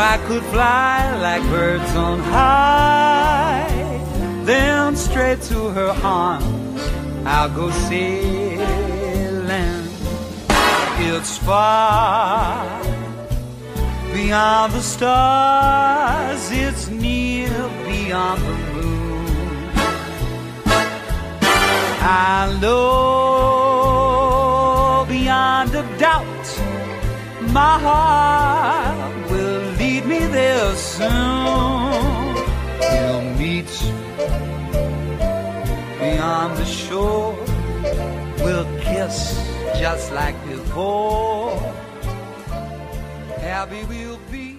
I could fly like birds on high, then straight to her arms I'll go sailing. It's far beyond the stars, it's near beyond the moon. I know beyond a doubt my heart me there soon. We'll meet beyond the shore, we'll kiss just like before. Happy we'll be